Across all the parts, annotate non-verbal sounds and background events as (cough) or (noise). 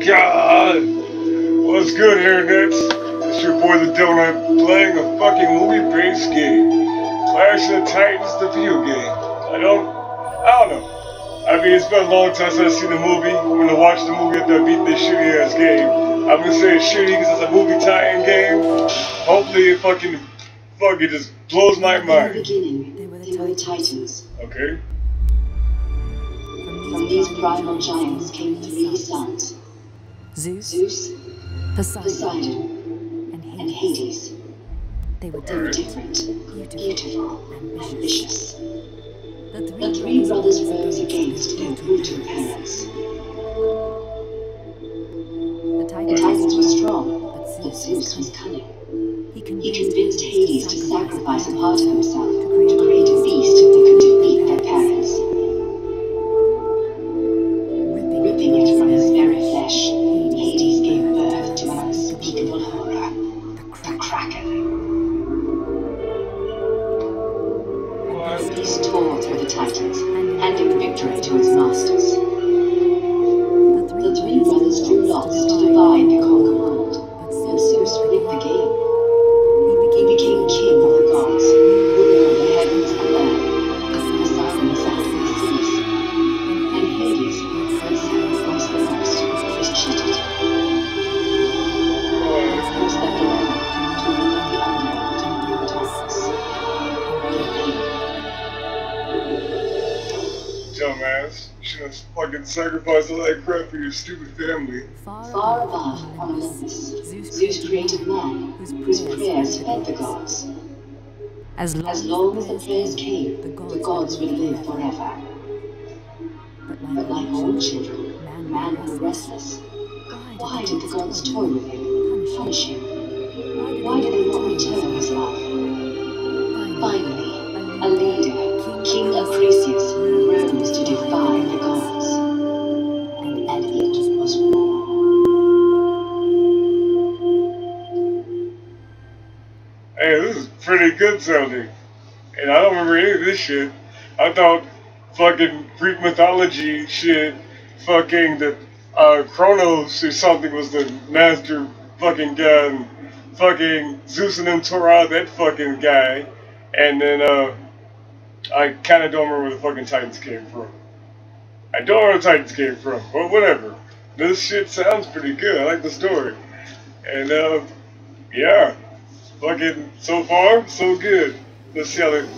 God! What's good, Internet? It's your boy the Donut playing a fucking movie-based game. Clash of the Titans, the video game. I don't, I don't know. I mean, it's been a long time since I've seen the movie. I'm gonna watch the movie after I beat this shitty ass game. I'm gonna say it's shitty because it's a movie Titan game. Hopefully, it fucking, fucking just blows my mind. In the beginning, They were the they were the Titans. Titans. Okay? From these primal giants came three sons Zeus, Zeus, Poseidon, Poseidon, and and Hades. Hades. They were different, different, beautiful, ambitious. The The three brothers rose against their brutal parents. The The Titans were strong, but but Zeus was cunning. He He convinced convinced Hades to sacrifice a part of himself to to create a beast that could Dumbass. You should have fucking sacrificed all that crap for your stupid family. Far above, on Olympus, Zeus created man, whose prayers fed the gods. As long As long as the prayers came, the gods would live forever. But But like all children, man man grew restless. Why did the gods toy with him, punish him? Why did they not return his love? Finally, pretty good sounding. And I don't remember any of this shit. I thought fucking Greek mythology shit, fucking that uh, Kronos or something was the master fucking guy, fucking Zeus and them out that fucking guy. And then, uh, I kind of don't remember where the fucking Titans came from. I don't know where the Titans came from, but whatever. This shit sounds pretty good. I like the story. And, uh, yeah. Fucking so far, so good. Let's see how the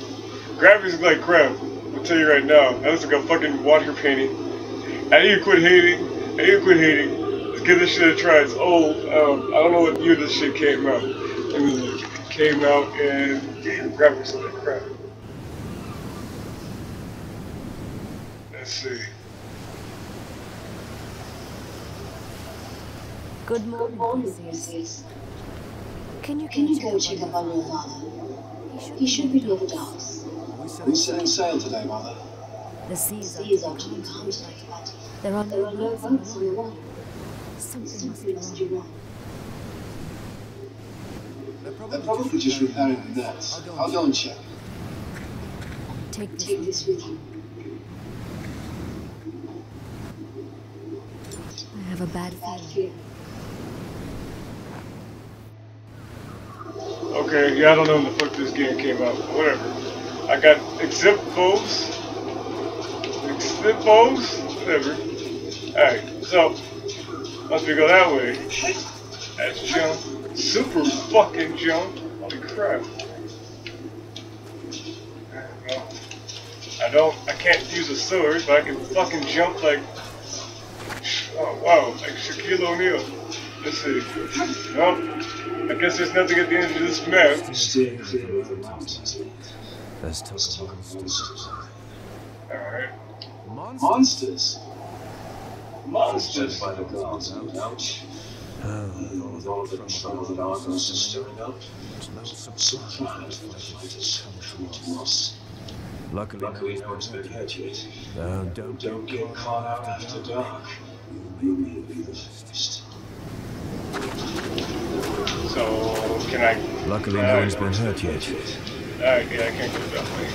graphics look like crap. I'll tell you right now. That looks like a fucking water painting. I need to quit hating. I need to quit hating. Let's give this shit a try. It's old. Um, I don't know what year this shit came out. It came out and damn, graphics look like crap. Let's see. Good morning, Morning, Odysseus. Odysseus. Can you Can you go go check check up up on on your father? He He should should be near the docks. Who's setting sail today, Mother? The The seas are sea is too actually calm calm tonight. tonight. There are no are no boats on the on the water. water. Something must be wrong. wrong. They're probably just repairing the nets. I'll go and check. Take this Take with this you. with you. I have a bad Bad feeling. Okay, yeah, I don't know when the fuck this game came out. Whatever. I got exempt foes. Exempt foes? Whatever. Alright, so, once we go that way, that's jump. Super fucking jump. Holy crap. I don't, I can't use a sword, but I can fucking jump like, oh wow, like Shaquille O'Neal. Let's see. Well, I guess there's nothing at the end of this map. Steer clear of the mountains. Let's talk about monsters. Alright. Monsters? Monsters. by the gods, doubt. Oh, With all the trouble that Argos is stirring up, some plans for the fighters come true to us. Luckily, Luckily, no no one's been hurt yet. Uh, don't, Don't get caught out after dark. You may be the first. So, can I. Luckily, no one's been hurt yet. Alright, yeah, I can't go that way.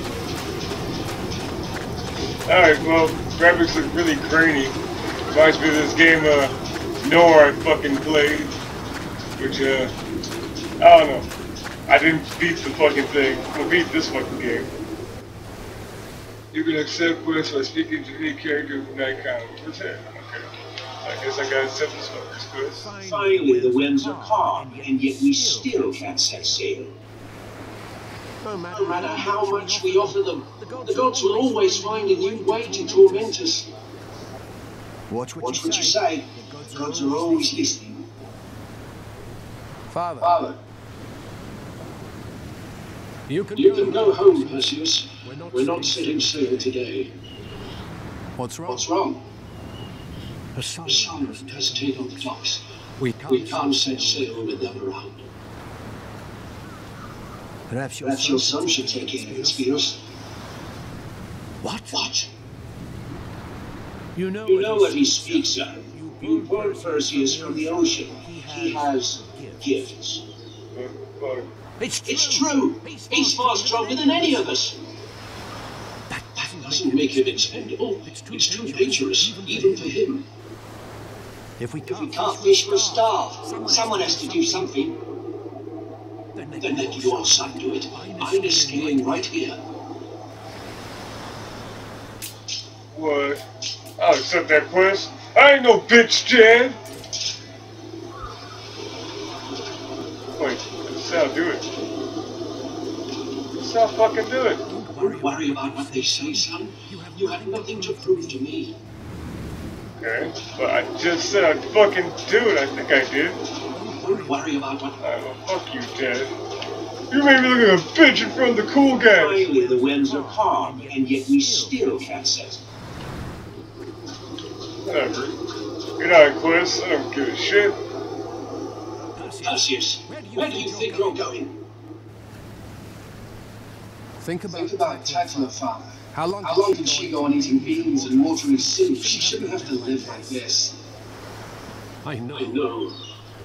Alright, well, graphics look really grainy. Reminds me of this game, uh, Nor I fucking played. Which, uh, I don't know. I didn't beat the fucking thing. I'm beat this fucking game. You can accept quests by speaking to any character from that kind of pretend. Okay. I guess I gotta accept this. Finally, the winds are calm, and yet we still can't set sail. No No matter how much we offer them, the gods will always find a new way to torment us. Watch what, Watch you, what you say. say. The gods are always listening. Father, Father, you can, you can go home, Perseus. We're not, We're not setting sail today. What's wrong? What's wrong? The sun. The sun has stayed on the docks. We can't, We can't set sail with them around. Perhaps your Perhaps your son should take care of it, Spiros. What? What? You know, You know what he speaks of. You pulled Perseus from the ocean. He has gifts. It's true. It's true. He's far stronger than any of us. That doesn't make him expendable. It's too dangerous, even for him. If we can't, we can't fish, we'll starve. Someone has to do something. then Then let your son do it. Mine is staying right here. What? I'll accept that quest. I ain't no bitch, Jan. Wait, this how I do it. This how I fucking do it. Don't worry about what they say, son. You have nothing to prove to me. Okay, but I just said I'd fucking do it. I think I did. Don't worry about what. Alright, well, fuck you, Ted. You made me look like a bitch in front of the cool guys. Finally, the winds are calm, and yet we still can't set. Whatever. You're not a quest. I don't give a shit. Perseus, where do you think you're going? think about, Think about Tatma, Father. How long, How long did she go on eating beans and watering soup? She shouldn't have to live like this. I know. I know.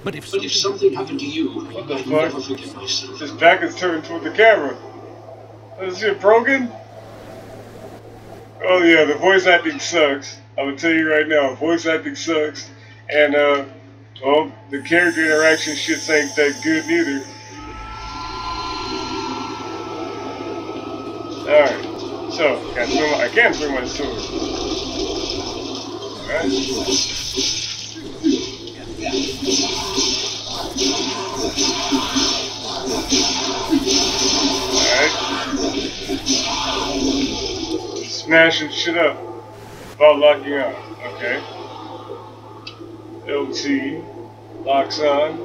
But if But if something happened to you, What the I'd fuck? never forgive myself. His back is turned toward the camera. Is it broken? Oh yeah, the voice acting sucks. I'm gonna tell you right now, voice acting sucks. And uh, well, the character interaction shits ain't that good neither. Alright, so, can swing my, I can swing my sword. Alright. Alright. Smashing shit up. About locking on. Okay. LT. Locks on.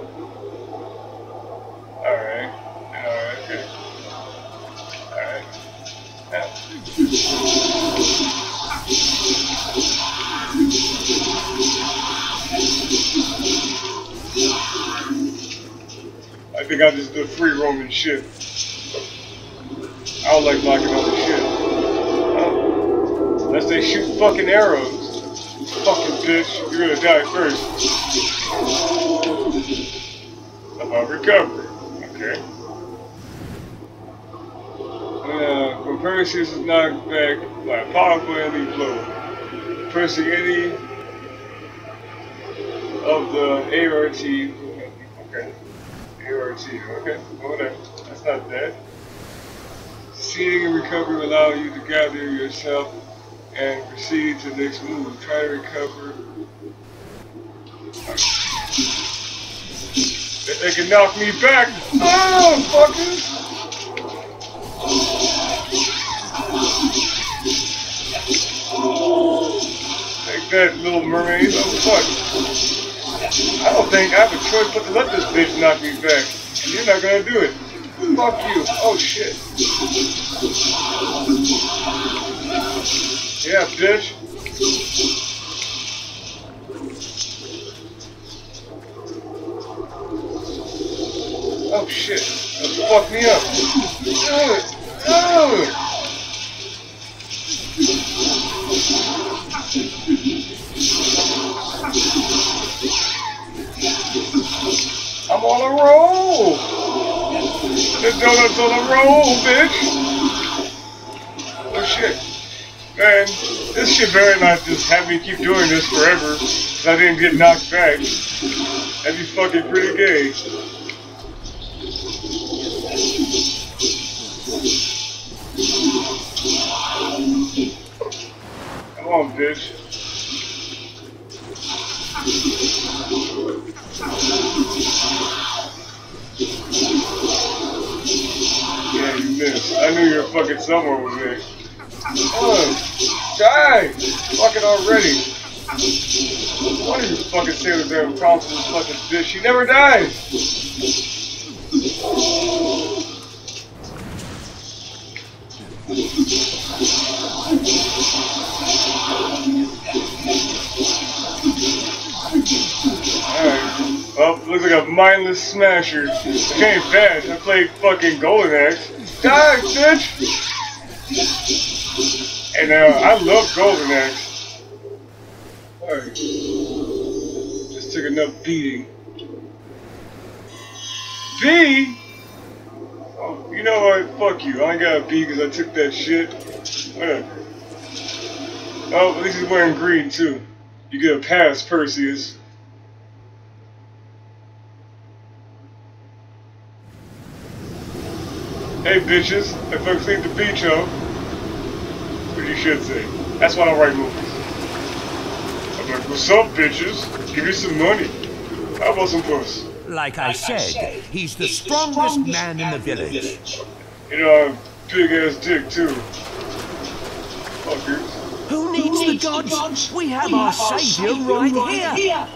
Alright. Alright, okay. I think I'll just do free roaming shit. I don't like locking on the shit. Unless they shoot fucking arrows. Fucking bitch, you're gonna die first. About recovery. Okay. Uh, when Perseus is knocked back by a powerful enemy blow, pressing any of the ART. Okay. ART. Okay. Whatever. That's not bad. Seeing and recovery allow you to gather yourself and proceed to the next move. Try to recover. They, they can knock me back. Oh, fuckers! That, little mermaid. Oh, fuck. I don't think I have a choice but to let this bitch knock me back. You're not gonna do it. Fuck you. Oh, shit. Yeah, bitch. Oh shit. That fucked me up. No! No! I'm on a roll! The donut's on a roll, bitch! Oh shit. Man, this shit better not just have me keep doing this forever, I didn't get knocked back. That'd be fucking pretty gay. Bitch. Yeah, you missed. I knew you were fucking somewhere with me. Oh, On. Die! Fucking already. Why did you fucking say the damn console this fucking bitch? She never dies! Alright. Well, looks like a mindless smasher. It ain't bad. I played fucking Golden Axe. Die, bitch! And uh, I love Golden Axe. Alright. Just took enough beating. B? Oh, you know what? Fuck you. I ain't got a B because I took that shit. Whatever. Oh, at least he's wearing green too. You get a pass, Perseus. Hey bitches, if I clean the beach up, what you should say. That's why I write movies. I'm like, what's up bitches? Give me some money. How about some puss? Like I said, he's the strongest man in the village. You know, I'm big ass dick too. Fuckers. Who needs the gods? We have our savior right here.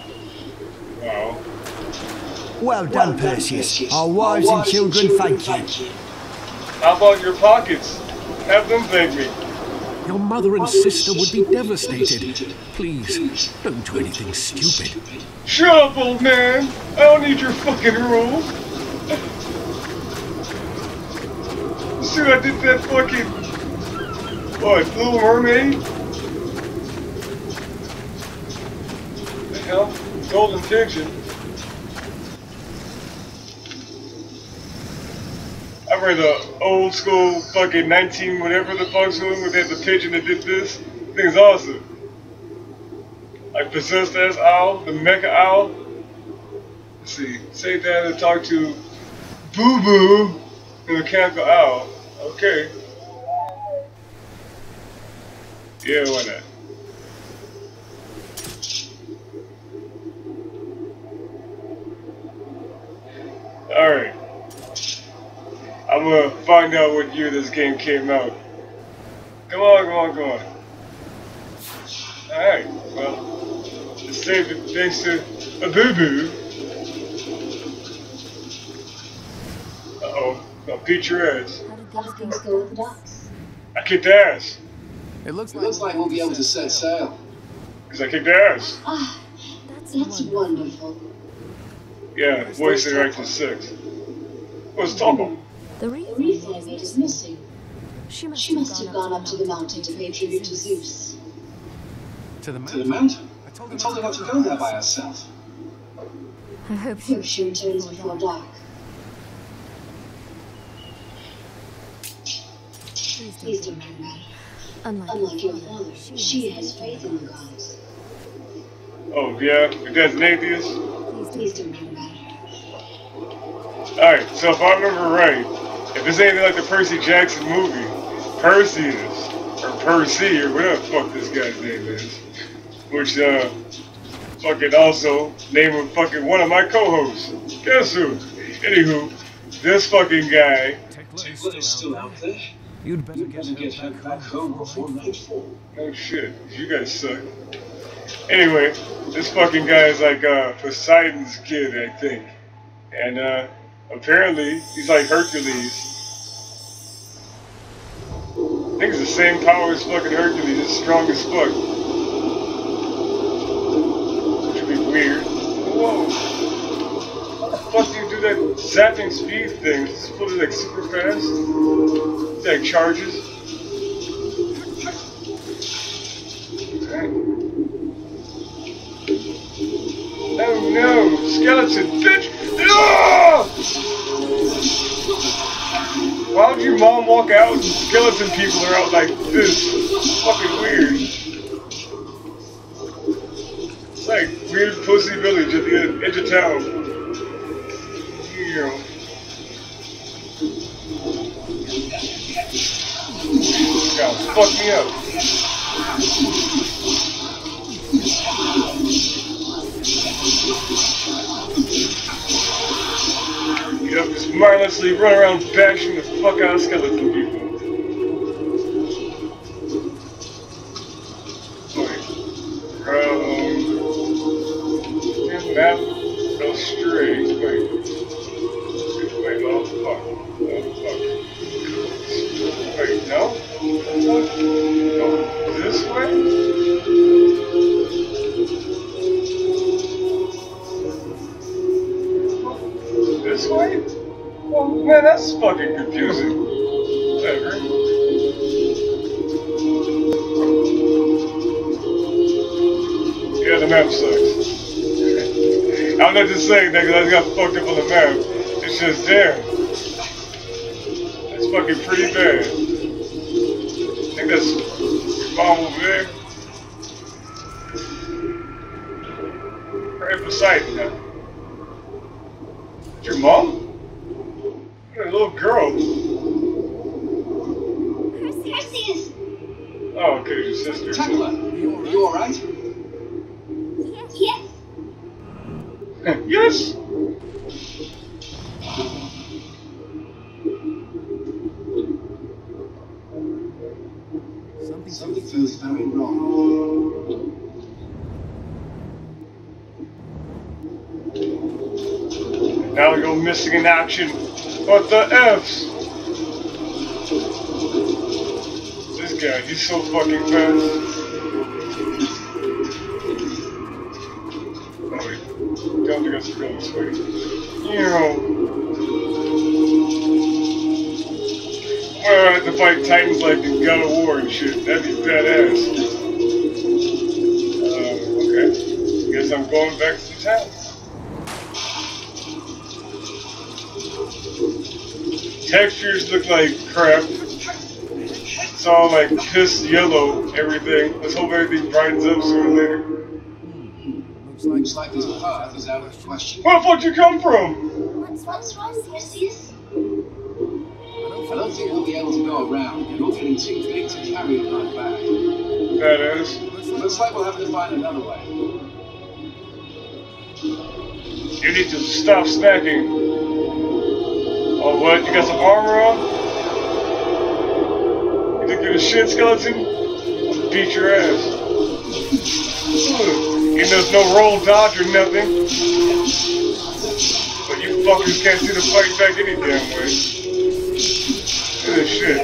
Wow. Well done, Perseus. Our wives and children thank you. How about your pockets? Have them thank me. Your mother and sister would be devastated. Please, don't do anything stupid. Shut up, old man! I don't need your fucking rules. (laughs) See what I did to that fucking what, Little Mermaid? Golden Pigeon. I read the old school fucking 19 whatever the fuck's where they had the pigeon that did this. Thing's awesome. Like possessed as owl, the mecha owl. Let's see. Say that and talk to Bubo, the mechanical owl. Okay. Yeah, why not? Alright. I'm gonna find out what year this game came out. Come on, come on, come on. Alright, well, it's saved it thanks to a boo-boo. Uh-oh, I'll beat your ass. How did How things things go? go with the ducks? I kicked ass. It looks It looks like we'll be able to set sail. Because I kicked ass. Ah, That's, that's wonderful. wonderful. Yeah, voice interaction 6. What's Toggle? The The wreath wreath I I made is missing. She must, She must have gone up to the mountain to pay tribute to Zeus. to the To the mountain. mountain. I told her told not to go there by herself. I hope she Hope she returns before dark. Please Please don't. don't do that. Unlike, Unlike your father, she has faith in the gods. Oh, yeah? Your dad's an atheist? Please Please don't. don't do that. Alright, so if I remember right, if this ain't like the Percy Jackson movie, Perseus, or Percy, or whatever the fuck this guy's name is, which, uh, fucking also, name of fucking one of my co-hosts. Guess who? Anywho, this fucking guy, Tekla is still out there. You'd better You get better get her her back home before nightfall. oh shit, you guys suck. Anyway, this fucking guy is like, uh, Poseidon's kid, I think. And, uh, apparently, he's like Hercules. I think it's the same power as fucking Hercules, he's strong as fuck. Which would be weird. Whoa! How the fuck do you do that zapping speed thing? It's supposed to be like super fast? It's like charges? Okay. Oh no! Skeleton! Bitch! Why would your mom walk out and skeleton people are out like this? fucking weird. It's like weird pussy village at the edge of town. You know. God, fuck me up. Mindlessly run around bashing the fuck out of skeleton just saying that because I got fucked up on the map. It's just there. It's fucking pretty bad. I think that's your mom over there. Right beside me. Huh? Your mom? You're a little girl. Perseus! Oh, okay, your sister. Tekla, you alright? Yes! (laughs) yes! Missing in action. What the F's? This guy, he's so fucking fast. Oh wait, don't think I should go this way. You know. Well, I have to fight Titans like in God of War and shit. That'd be badass. Um, okay. Guess I'm going back to the town. Textures look like crap. It's all like piss yellow, everything. Let's hope everything brightens up sooner or later. Looks like this path is out of question. Where the fuck you come from? What's, what's wrong, Perseus? I don't think we'll be able to go around. You're getting too big to carry on my back. Badass. Looks like we'll have to find another way. You need to stop snacking. Oh, what? You got some armor on? You think you're the shit, skeleton? Beat your ass. And there's no roll dodge or nothing. But you fuckers can't see the fight back any damn way. Look at this shit.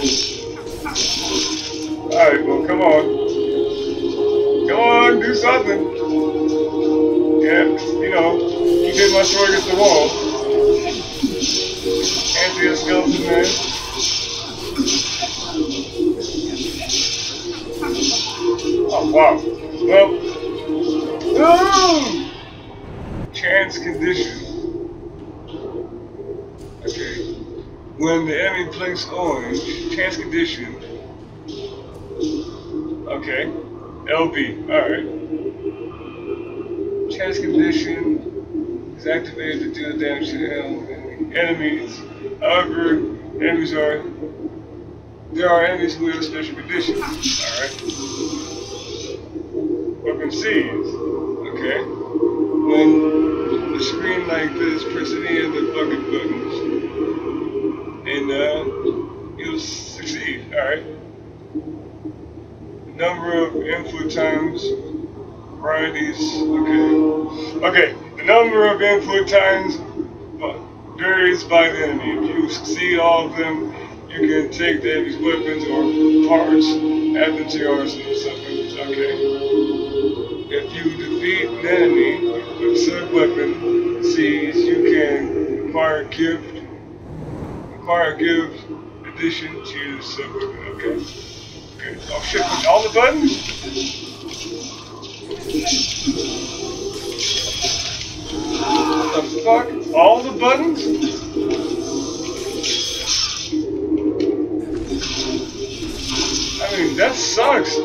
Alright, well, come on. Come on, do something. Yeah, you know, keep hitting my sword against the wall. Anti-skeleton man. Oh, wow. Well, oh! chance condition. Okay. When the enemy plays orange, chance condition. Okay. LB, alright. Chance condition is activated to deal damage to the enemies. However, enemies are there are enemies who have special conditions. Alright. Weapon seized. Okay. When the screen like this, press any of the fucking buttons. And uh you'll succeed. Alright. Number of input times varieties. Okay. Okay. The number of input times varies by the enemy. If you succeed all of them, you can take the enemy's weapons or parts, add them to your arsenal. Something. Okay. If you defeat an enemy with said weapon seized, you can acquire a gift. Acquire a gift addition to said weapon. Okay. Okay. Oh shit! All the buttons. What the fuck? All the buttons? I mean, that sucks.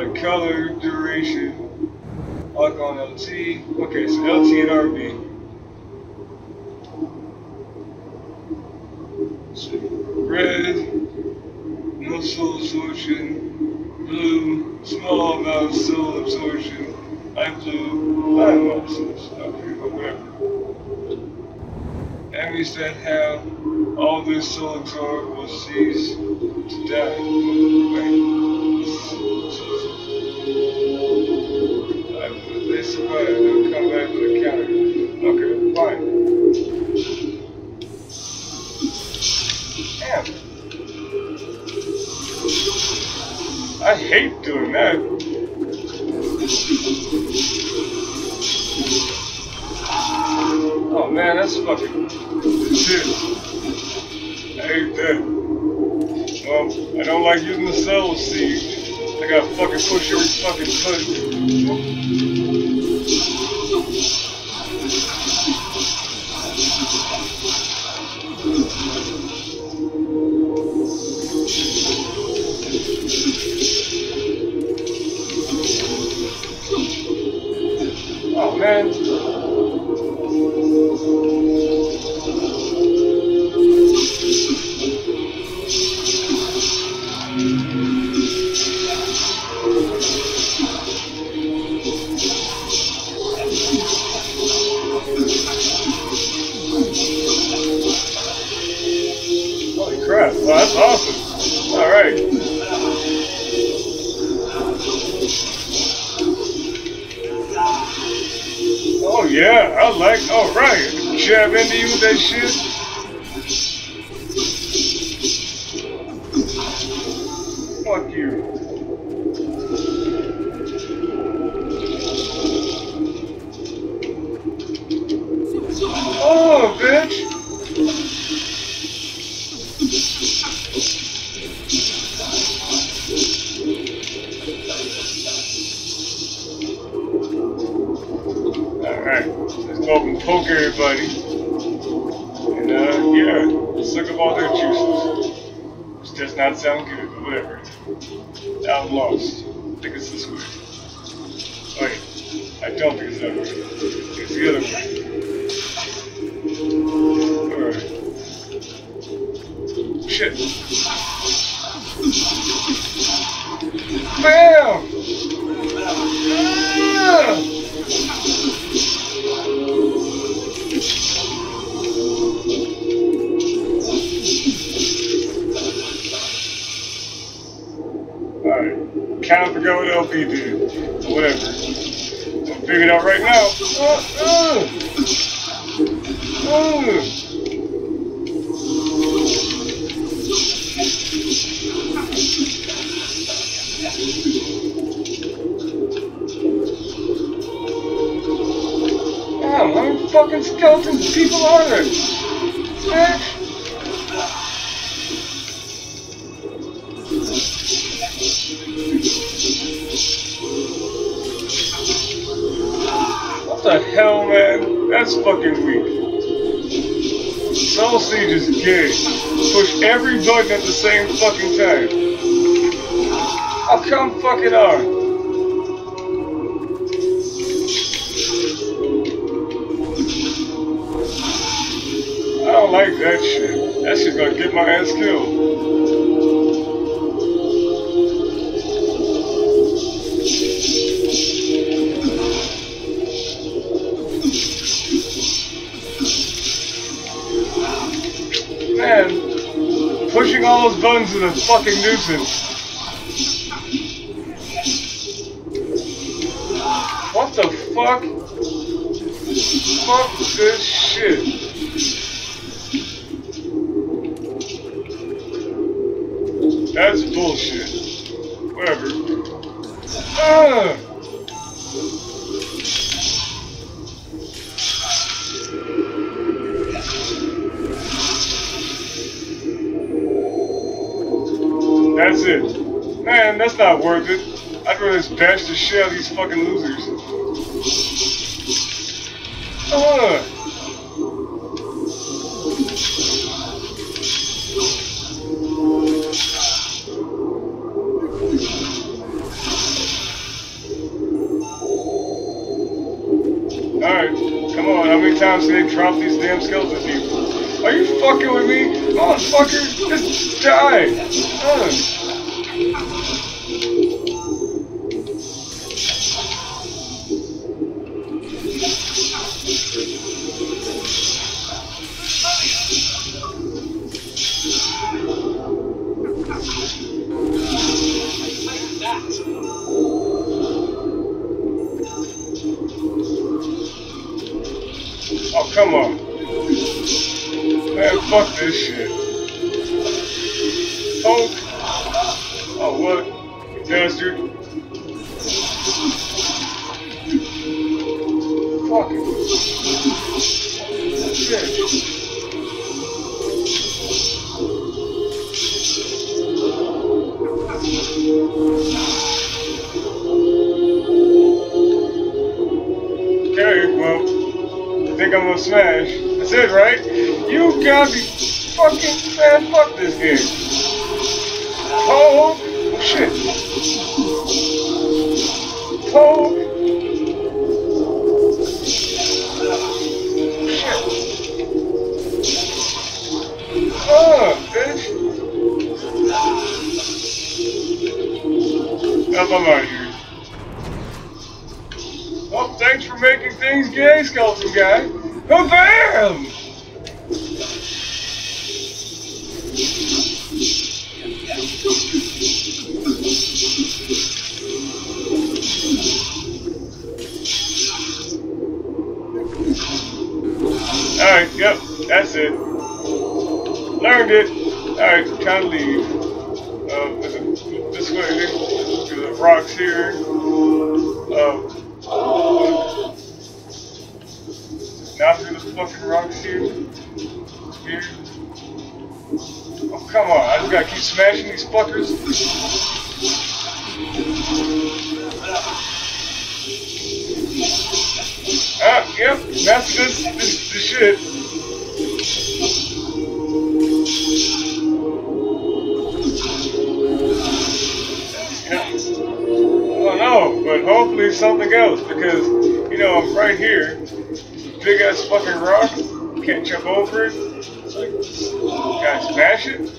The color, duration, lock on LT. Okay, so LT and RB. So, red, no soul absorption. Blue, small amount of soul absorption. Light blue, of soul absorption. Okay, whatever. Enemies that have all their soul absorbed will cease to die. Wait. Okay, fine. Damn. I hate doing that. Oh man, that's fucking shit. I hate that. Well, I don't like using the cell seed. I gotta fucking push every fucking button. That's awesome. Alright. Oh yeah, I like, alright. Jab into you with that shit. Fucking skeleton people are there? Bitch! What the hell, man? That's fucking weak. Soul Siege is gay. Push every button at the same fucking time. Oh, come fucking on. Get my ass killed. Man, pushing all those buttons is a fucking nuisance. Bash the shit out of these fucking losers. Come on. Alright, come on, how many times can they drop these damn skeleton people? Are you fucking with me? Motherfucker, just die! Well, thanks for making things gay, Skeleton Guy. Oh, bam! Alright, yep, that's it. Learned it. Alright, time to leave. With this way, to the rocks here. Um, fucking rocks here. Here. Oh, come on. I just gotta keep smashing these fuckers. Ah, yep. That's this, this, this shit. Oh no, but hopefully something else because you know I'm right here. Big ass fucking rock. Can't jump over it. I smash it?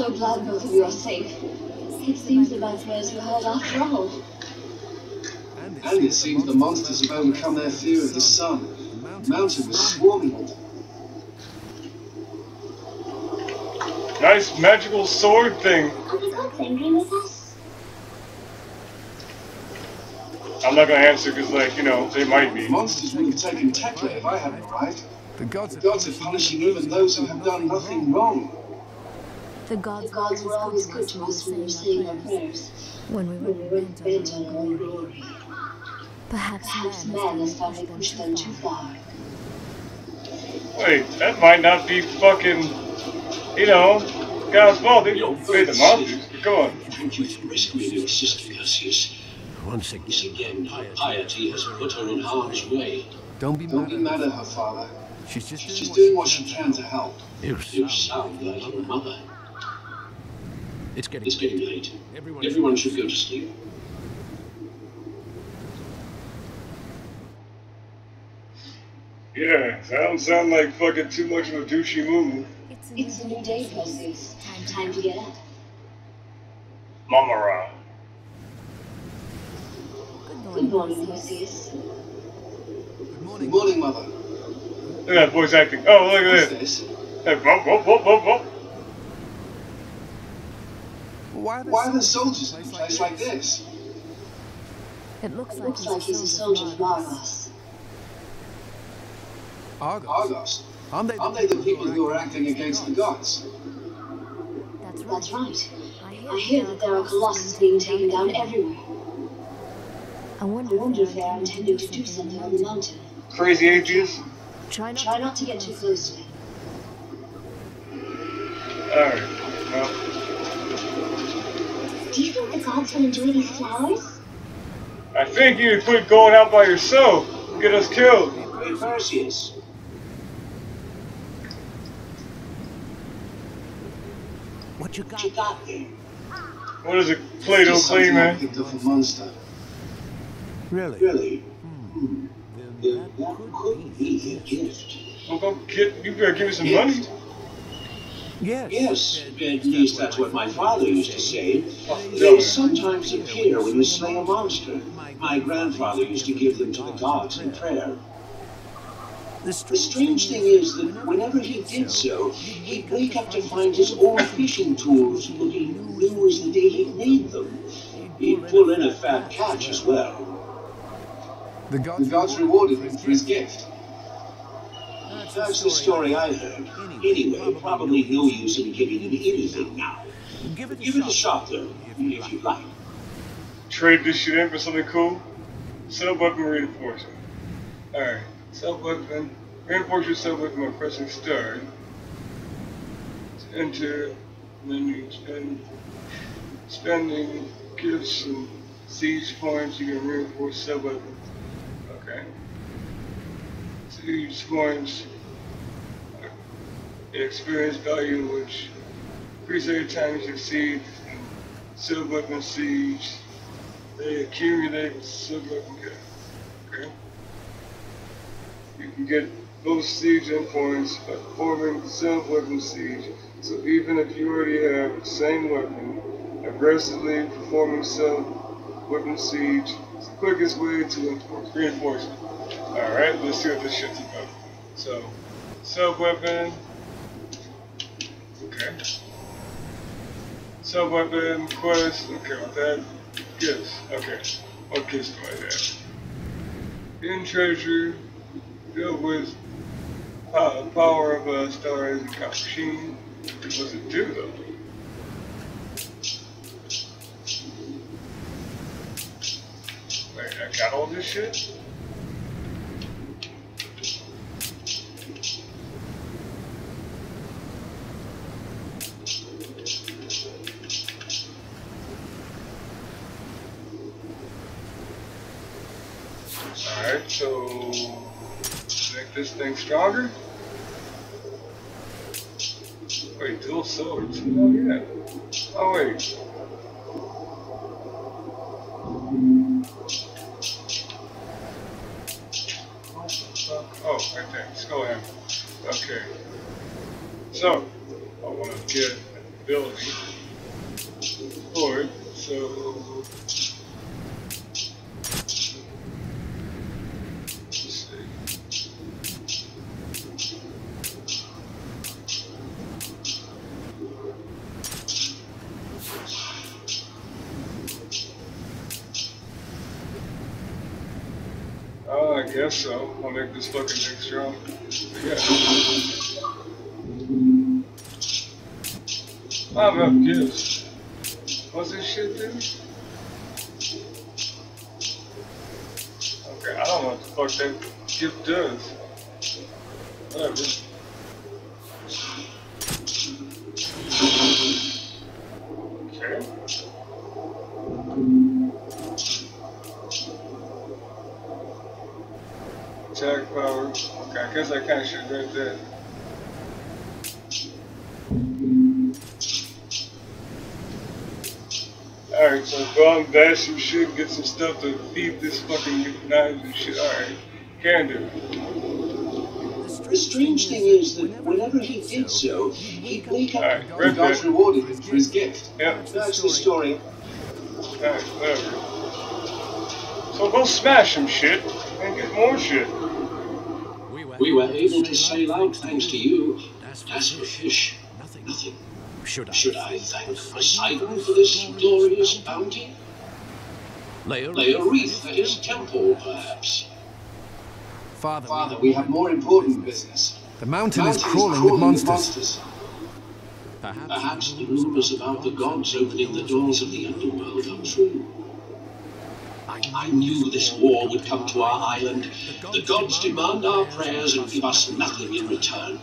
So glad both of you are safe. It seems the vampires were held after all. And it seems the monsters have overcome their fear of the sun. The mountain was swarming with them. Nice magical sword thing. I was not thinking of us. I'm not gonna answer because, like, you know, they might be. monsters would have taken Tekla if I hadn't arrived. The gods The gods are punishing even those who have done nothing wrong. The The gods, gods were always good to us when we were saying our prayers. when we were were bent bent on on our our glory. glory. Perhaps, Perhaps man man has has finally finally pushed pushed them them too too far. far. Wait, that might not be fucking, you know, God's fault. They made the monsters. Come on. Thank you for rescuing your sister, Perseus. Once Once again, again, her piety has put her in harm's way. don't be Don't mad be at mad her. at her, father. She's just She's doing doing what what she can to help. You You sound. sound like your mother. It's getting. It's getting late. Everyone, Everyone should go to sleep. Yeah, that don't sound like fucking too much of a douchey move. It's a It's a new day, Perseus. Time time to get up. Marmara. Good Good morning. morning, Perseus. Good morning, mother. Look at that voice acting. Oh, look What's at this. this? Hey, whoop, whoop, whoop, whoop, whoop. Why, Why are the soldiers in a place like this? It looks It like looks he's like he's a soldier of Argos. Argos? Argos. Aren't they Aren't they the people who are acting against the gods? That's right. That's right. I I hear that there are colossus being taken down everywhere. I I wonder, wonder if they are intending to do something on the mountain. Crazy ages. Try not, Try not to get too close to it. Alright. Well, Do you think the gods will enjoy these flowers? I think you need to quit going out by yourself. Get us killed. Hey, Perseus. What you What got? you got there? What is it? Play-Doh Just I man. picked off a monster. Really? Really? Hmm. Then Then that could be a gift. Well, go get. You better give me some money. Yes. Yes, at least that's what my father used to say. They sometimes appear when you slay a monster. My grandfather used to give them to the gods in prayer. The strange thing is that whenever he did so, he'd wake up to find his old fishing tools looking new as the day he made them. He'd pull in a fat catch as well. The gods rewarded him for his gift. That's the story I heard. Anyway, probably no use in giving him anything now. Give it a Give it a shot. shot, though, if you like. Trade this shit in for something cool. Sub-weapon reinforcement. Alright. Sub-weapon. Reinforce your sub-weapon by pressing start. To enter. And then you spend. Spending gifts and siege points, you can reinforce sub-weapon. Okay. Siege points. Experience value which increase every time you succeed sub-weapon siege. They accumulate sub-weapon gun. Okay? You can get both siege endpoints by performing sub-weapon siege. So even if you already have the same weapon, aggressively performing sub-weapon siege is the quickest way to reinforce reinforcement. Alright, let's see what this shit's about. So, sub-weapon. Okay. Sub-weapon quest. Okay, with that. Gifts. Okay. What gifts do I have? In treasure, filled with pow- power of a star as a copper machine. What does it do though? Wait, I got all this shit? Alright, so make this thing stronger. Wait, dual swords. Oh yeah. Oh wait. Oh, right there. Skull hammer. Okay. So, I want to get an ability for it. So, let's see. I guess so. I'll make this fucking thing strong. Yeah. I have enough gifts. What's this shit do? Okay, I don't know what the fuck that gift does. Whatever. Okay. Attack power. Okay, I guess I kinda should read that. Alright, so go and bash some shit get some stuff to feed this fucking knives and shit. Alright. Can do. The strange thing is that whenever he did so, he'd wake up Alright, read And God's that. rewarded for his gift. Yep. That's the story. Alright, whatever. So go smash some shit and get more shit. We were able to sail out thanks to you. As for fish, nothing. Should I? Should I thank Poseidon for this glorious bounty? Lay a Lay a wreath at his temple, perhaps. Father, Father, we have more important business. the mountain Mountain is crawling with monsters. monsters. Perhaps Perhaps the rumors about the gods opening the doors of the underworld are true. I knew this war would come to our island. The gods demand our prayers and give us nothing in return.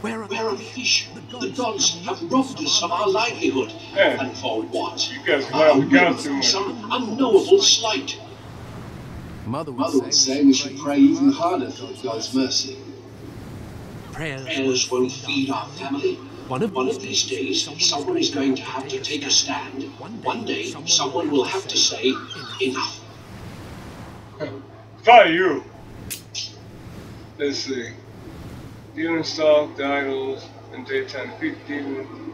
where are Where are the fish? The gods have robbed us of our livelihood. Yeah. And for what? You guys can Are let the guns we too some unknowable slight? Mother would Mother would say we should pray even harder for God's mercy. prayers. Prayers won't feed our family. One of One of these days, someone is going to have to take a stand. One day, someone will have to say, enough. (laughs) Fire you! Let's see. Demon stalk the idols and daytime. Defeat the demon.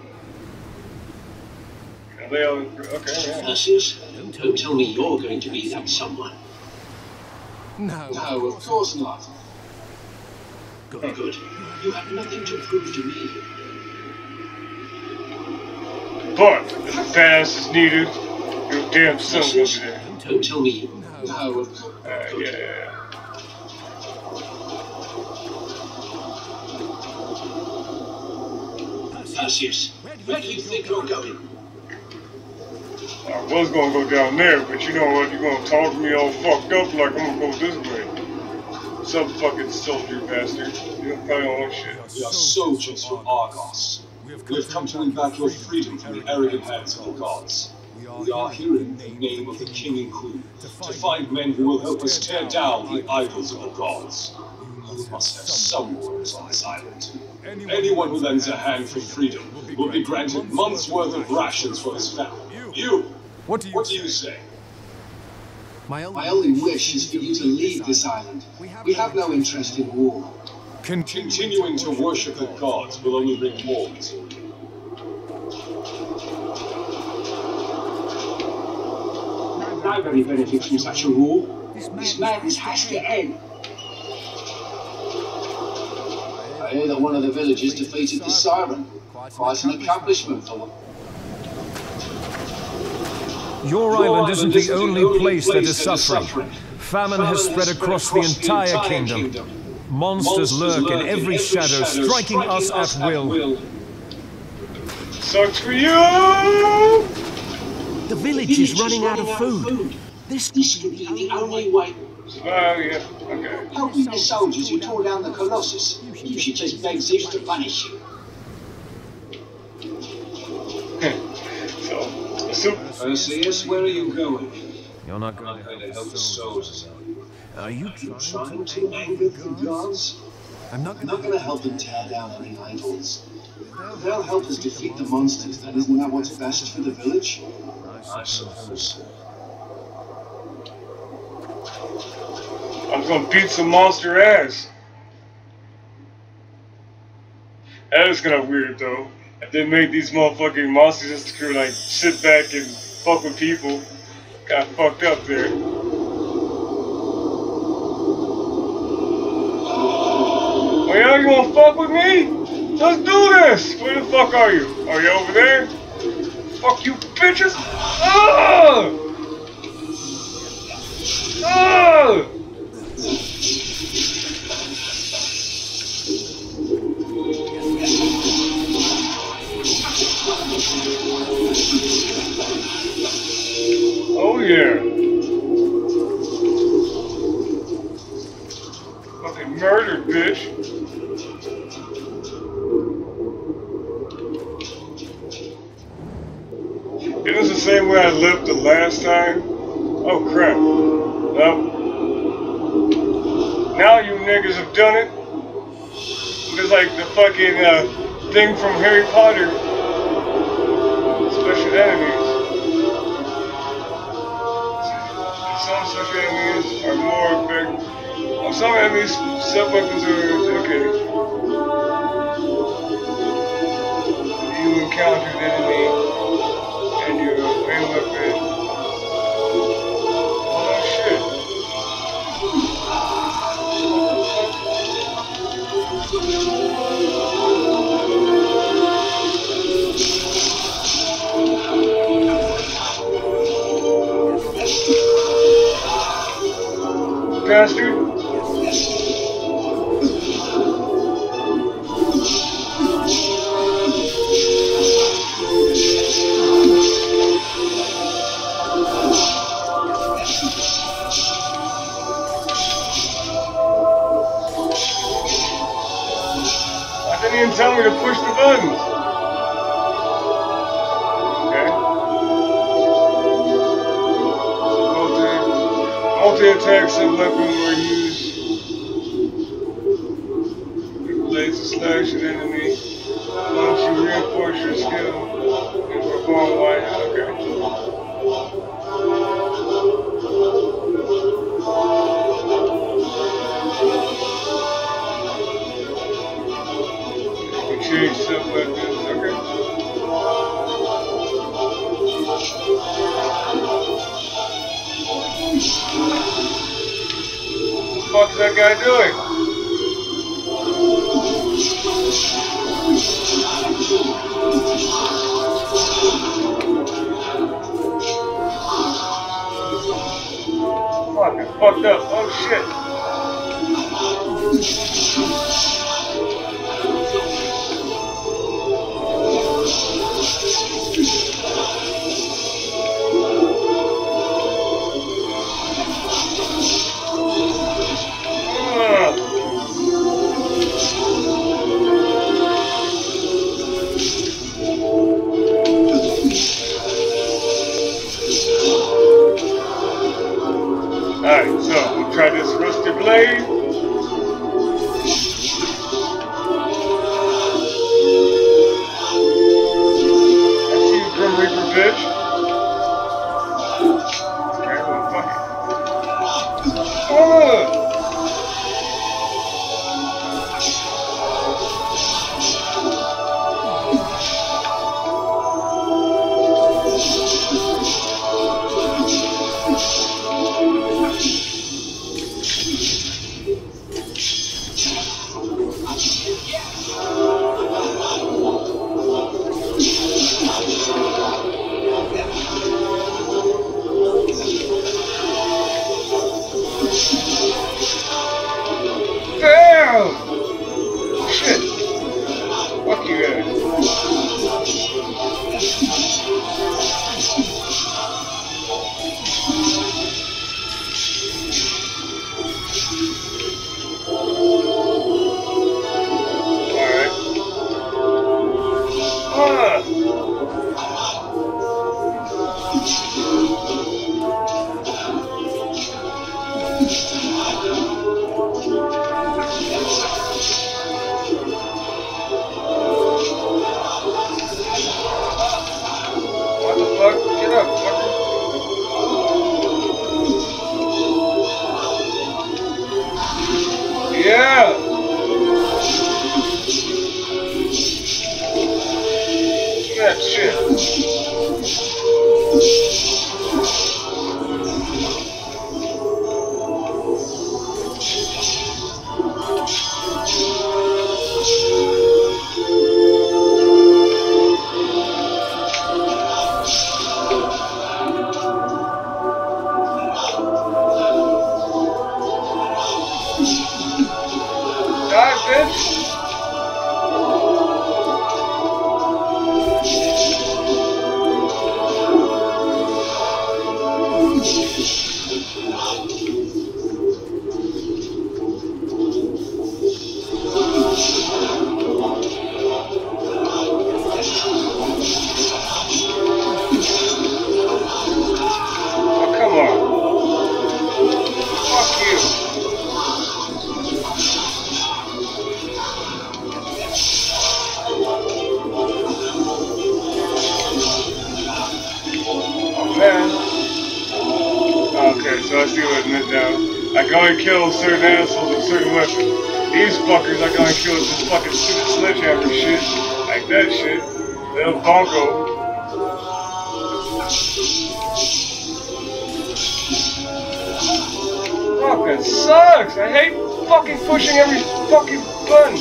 And lay out. Okay, yeah. Perseus, don't tell me you're going to be that someone. No. No, of course not. Good, good. You have nothing to prove to me. But if the pass is needed, your damn son will be there. don't tell me. No, of. Uh, yeah, yeah. Perseus, where do you think you're going? I was gonna go down there, but you know what? You're gonna talk me all fucked up like I'm gonna go this way. Some fucking soldier bastard. You don't probably don't want shit. We are soldiers from Argos. We have come to win back your freedom from the arrogant hands of the gods. We are here in the name of the king and queen, to find men who will help us tear down the idols of the gods. You must have some words on this island. Anyone who lends a hand for freedom will be granted months' worth of rations for his family. You, What do you? what do you say? My only, My only wish is for you to leave this island. We have no interest in war. Continuing Continuing to worship the gods will only bring war to. Nobody benefits from such a war. This madness has to end. I hear that one of the villagers defeated the siren. Quite an accomplishment for them. Your island isn't the only place that is suffering. Famine has spread across the entire kingdom. Monsters lurk in every shadow, striking us at will. Sucks for you! The village is running out of food. This, this could be the only way. Survive, oh, yeah. Okay. Helping the soldiers who tore down the Colossus. You should just beg Zeus to punish you. (laughs) So, so Perseus, where are you going? You're not going going to to help the soldiers. Are you Trying to anger the gods? I'm not I'm not going to help them tear down any idols. They'll help us defeat the monsters, then isn't that what's best for the village? I suppose. I'm gonna beat some monster ass. That is kinda weird though. If they make these motherfucking monsters just to like sit back and fuck with people, got fucked up there. Yeah, you wanna fuck with me? Let's do this! Where the fuck are you? Are you over there? Fuck you bitches! Ah! Ah! Oh yeah. Fucking murder, bitch. It was the same way I left the last time. Oh crap. Nope. Now you niggas have done it. It's like the fucking uh, thing from Harry Potter. Special enemies. Some special enemies are more effective. Oh, some enemies, sub weapons are okay. You encounter an enemy and your Little bongo. Fuck, that sucks! I hate fucking pushing every fucking button!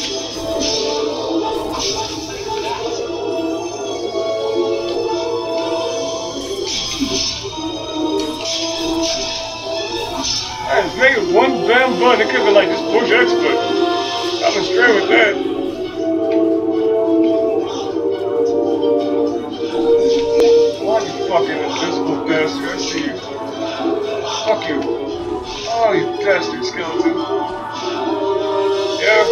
I just make it one damn button. It could been like just push X button. I was straight with that. Fucking invisible bastard? I see you. Fuck you. Oh, you bastard skeleton. Yeah.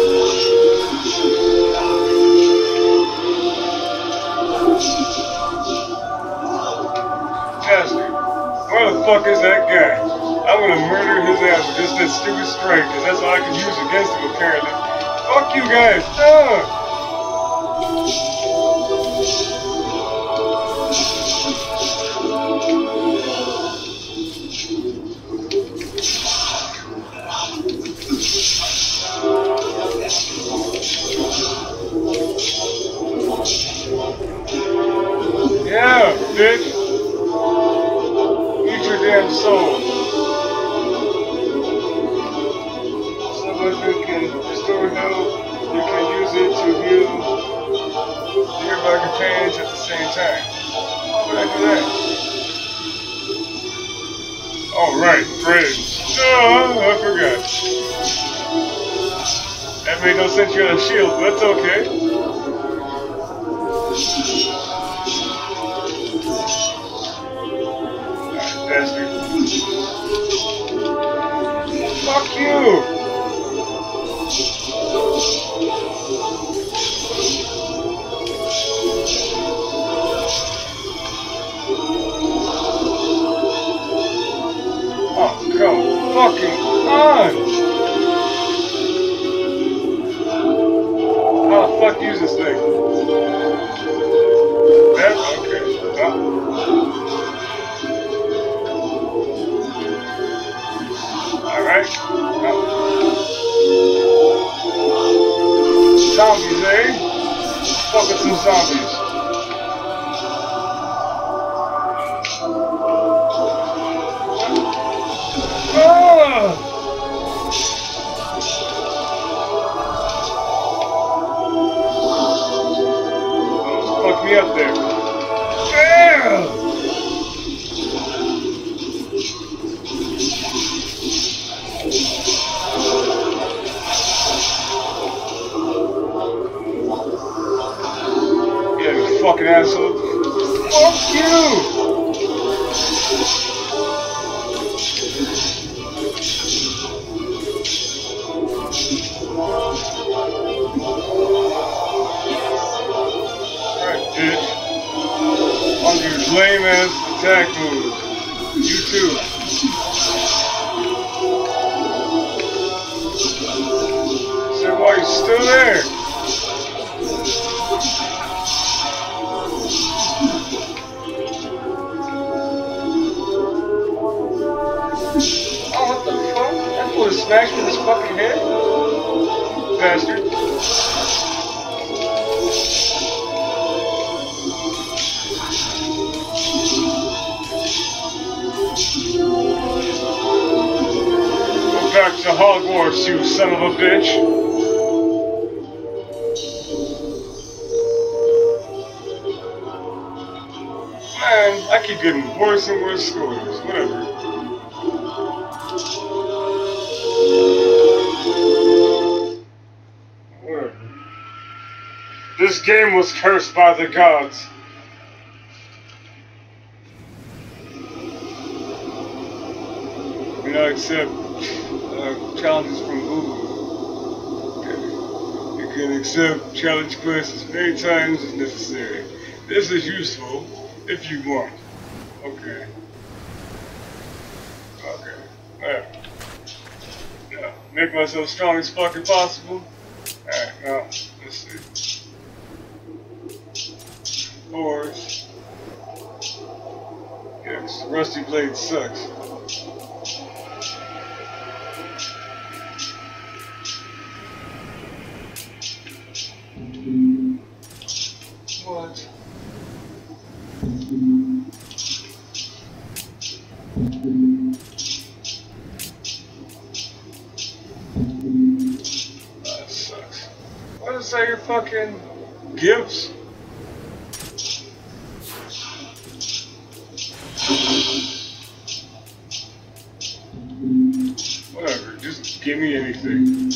Bastard. Where the fuck is that guy? I'm gonna murder his ass with just that stupid strike, because that's all I can use against him, apparently. Fuck you guys! Ah! Nearby at the same time. How would I do that? Oh, right, friends. Oh, I forgot. That made no sense you're on a shield, but that's okay. On! How the fuck use this thing? That? Okay. Oh. Alright. Oh. Zombies, eh? Fuck with some zombies. Lame ass attack move. You too. So why you still there? Oh, what the fuck? That fool smashed with his fucking head? Bastard. Back to Hogwarts, you son of a bitch. Man, I keep getting worse and worse scores. Whatever. This game was cursed by the gods. Not accept uh, challenges from Google. Okay. You can accept challenge quests as many times as necessary. This is useful if you want. Okay. Okay. Yeah. Yeah. Make myself strong as fucking possible. Alright, now, let's see. Fours. Yes, Rusty Blade sucks. What? That sucks. What does it say your fucking gifts? Whatever, just give me anything.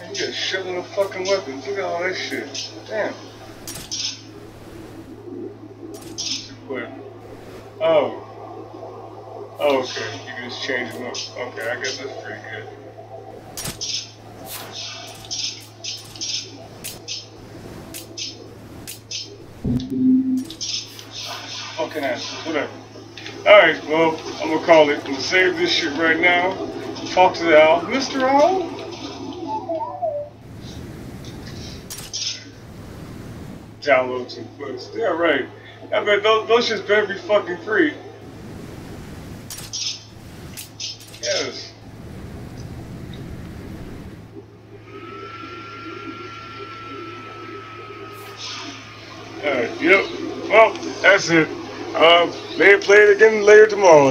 Man, you got a shitload of fucking weapons. Look at all that shit. Damn. Equip. Oh. Oh, okay. You can just change them up. Okay, I guess that's pretty good. Fucking assholes. Whatever. Alright, well, I'm gonna call it. I'm gonna save this shit right now. Talk to the owl. Mr. Owl? download some clips. Yeah, right. I bet those, those shits better be fucking free. Yes. Alright, yep. Well, that's it. Uh, may play it again later tomorrow.